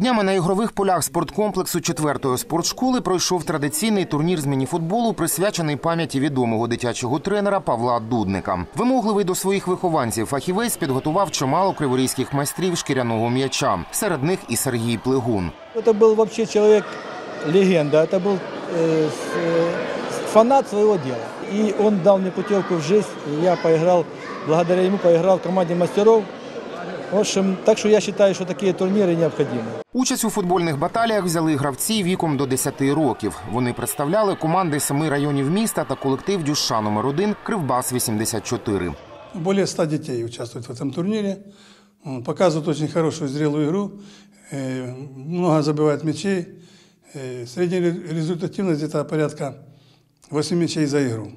Днями на ігрових полях спорткомплексу 4-ї спортшколи пройшов традиційний турнір з мініфутболу, присвячений пам'яті відомого дитячого тренера Павла Дудника. Вимогливий до своїх вихованців фахівець підготував чимало криворізьких майстрів шкіряного м'яча. Серед них і Сергій Плигун. Это был вообще человек легенда, это был э, с- э, фанат своего дела. И он дал мне путевку в жизнь, и я поиграл, благодаря ему поиграл в команде мастеров. В общем, так что я считаю, что такие турниры необходимы. Участь у футбольних баталіях взяли гравці віком до 10 років. Вони представляли команди семи районів міста та колектив Дюша номер 1 Кривбас 84 Более 100 детей участвуют в этом турнире. М, Показывают очень хорошую зрелую игру. Э, Много забивают мячей. Э, Средняя ре- результативность где-то порядка 8 мячей за игру.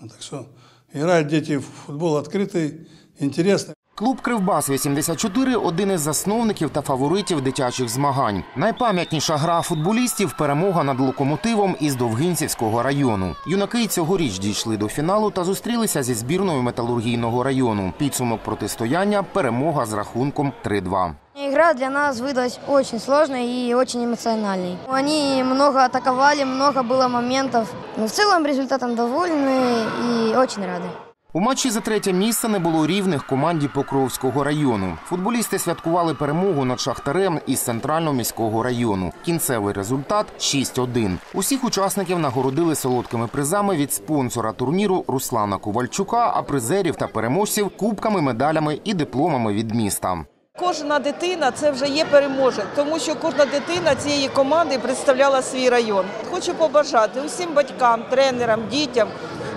Ну, Так что играют дети в футбол открытый, интересный. Клуб Кривбас 84 один із засновників та фаворитів дитячих змагань. Найпам'ятніша гра футболістів перемога над локомотивом із Довгинцівського району. Юнаки й цьогоріч дійшли до фіналу та зустрілися зі збірною металургійного району. Підсумок протистояння перемога з рахунком 3-2. Игра для нас выдалась очень сложной и очень эмоциональной. Они много атаковали, много было моментов. Но в целом результатом довольны и очень рады. У матчі за третє місце не було рівних команді Покровського району. Футболісти святкували перемогу над Шахтарем із центрального міського району. Кінцевий результат 6-1. Усіх учасників нагородили солодкими призами від спонсора турніру Руслана Ковальчука, а призерів та переможців кубками, медалями і дипломами від міста. Кожна дитина це вже є переможець, тому що кожна дитина цієї команди представляла свій район. Хочу побажати усім батькам, тренерам, дітям,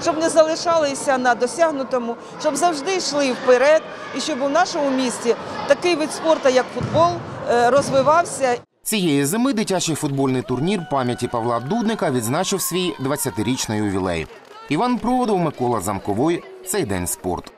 щоб не залишалися на досягнутому, щоб завжди йшли вперед, і щоб у нашому місті такий вид спорту, як футбол, е, розвивався Цієї зими дитячий футбольний турнір пам'яті Павла Дудника відзначив свій 20-річний ювілей. Іван Проводов, Микола Замковой. Цей день спорт.